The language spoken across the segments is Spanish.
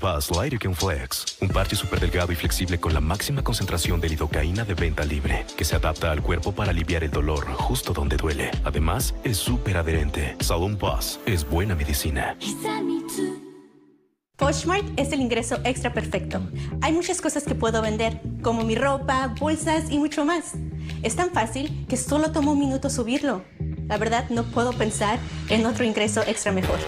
Pass Lidocaine Flex. Un parche súper delgado y flexible con la máxima concentración de lidocaína de venta libre, que se adapta al cuerpo para aliviar el dolor justo donde duele. Además, es súper adherente. Pass es buena medicina. Poshmark es el ingreso extra perfecto. Hay muchas cosas que puedo vender, como mi ropa, bolsas y mucho más. Es tan fácil que solo tomo un minuto subirlo. La verdad, no puedo pensar en otro ingreso extra mejor.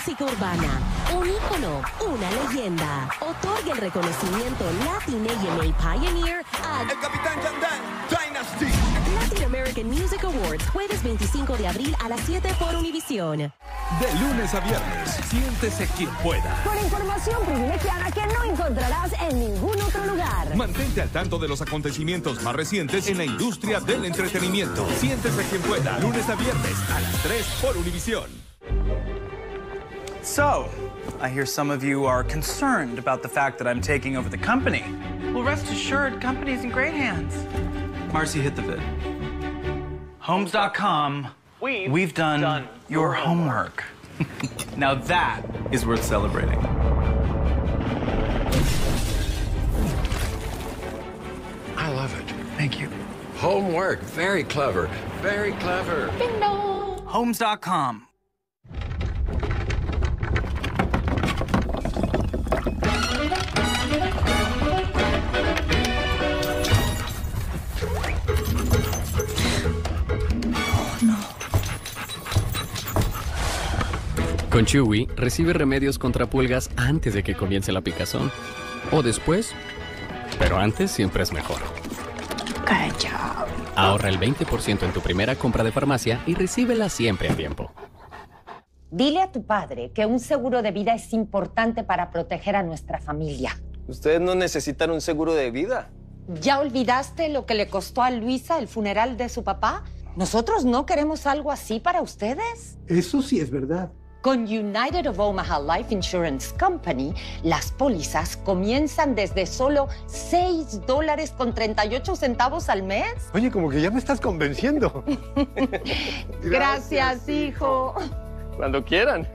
Música urbana, un ícono, una leyenda. Otorga el reconocimiento Latin AMA Pioneer a... El Capitán Yandan Dynasty. Latin American Music Awards, jueves 25 de abril a las 7 por Univisión. De lunes a viernes, siéntese quien pueda. Con información privilegiada que no encontrarás en ningún otro lugar. Mantente al tanto de los acontecimientos más recientes en la industria del entretenimiento. Siéntese quien pueda, lunes a viernes a las 3 por Univisión. So, I hear some of you are concerned about the fact that I'm taking over the company. Well, rest assured, company's in great hands. Marcy, hit the vid. Homes.com, we've, we've done, done your homework. now that is worth celebrating. I love it. Thank you. Homework. Very clever. Very clever. Ding dong. Homes.com. Con Chewy, recibe remedios contra pulgas antes de que comience la picazón. O después. Pero antes siempre es mejor. Ahorra el 20% en tu primera compra de farmacia y recíbela siempre a tiempo. Dile a tu padre que un seguro de vida es importante para proteger a nuestra familia. Ustedes no necesitan un seguro de vida. ¿Ya olvidaste lo que le costó a Luisa el funeral de su papá? Nosotros no queremos algo así para ustedes. Eso sí es verdad. Con United of Omaha Life Insurance Company, las pólizas comienzan desde solo 6 dólares con 38 centavos al mes. Oye, como que ya me estás convenciendo. Gracias, hijo. Cuando quieran.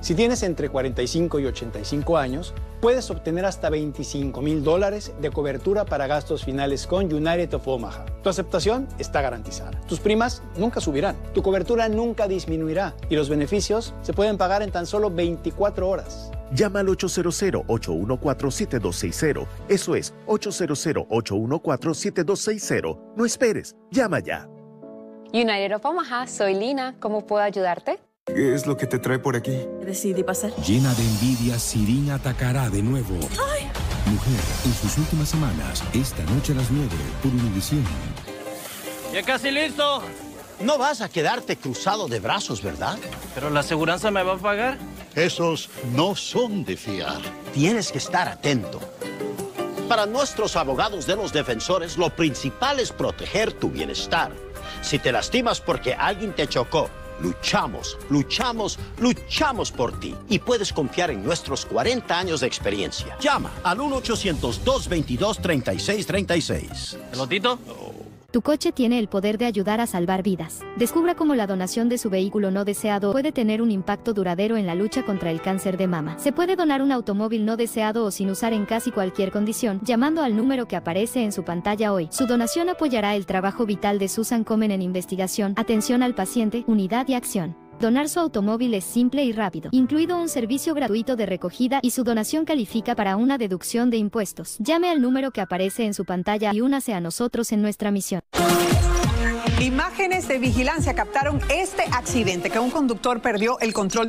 Si tienes entre 45 y 85 años, puedes obtener hasta 25 mil dólares de cobertura para gastos finales con United of Omaha. Tu aceptación está garantizada. Tus primas nunca subirán, tu cobertura nunca disminuirá y los beneficios se pueden pagar en tan solo 24 horas. Llama al 800-814-7260. Eso es 800-814-7260. No esperes, llama ya. United of Omaha, soy Lina. ¿Cómo puedo ayudarte? ¿Qué es lo que te trae por aquí? Decidí pasar. Llena de envidia, Sirin atacará de nuevo. ¡Ay! Mujer, en sus últimas semanas, esta noche a las 9 por Univisión. ¡Ya casi listo! No vas a quedarte cruzado de brazos, ¿verdad? ¿Pero la aseguranza me va a pagar? Esos no son de fiar. Tienes que estar atento. Para nuestros abogados de los defensores, lo principal es proteger tu bienestar. Si te lastimas porque alguien te chocó, luchamos, luchamos, luchamos por ti. Y puedes confiar en nuestros 40 años de experiencia. Llama al 1-800-222-3636. ¿Pelotito? Tu coche tiene el poder de ayudar a salvar vidas. Descubra cómo la donación de su vehículo no deseado puede tener un impacto duradero en la lucha contra el cáncer de mama. Se puede donar un automóvil no deseado o sin usar en casi cualquier condición, llamando al número que aparece en su pantalla hoy. Su donación apoyará el trabajo vital de Susan Komen en investigación, atención al paciente, unidad y acción. Donar su automóvil es simple y rápido, incluido un servicio gratuito de recogida y su donación califica para una deducción de impuestos. Llame al número que aparece en su pantalla y únase a nosotros en nuestra misión. Imágenes de vigilancia captaron este accidente que un conductor perdió el control de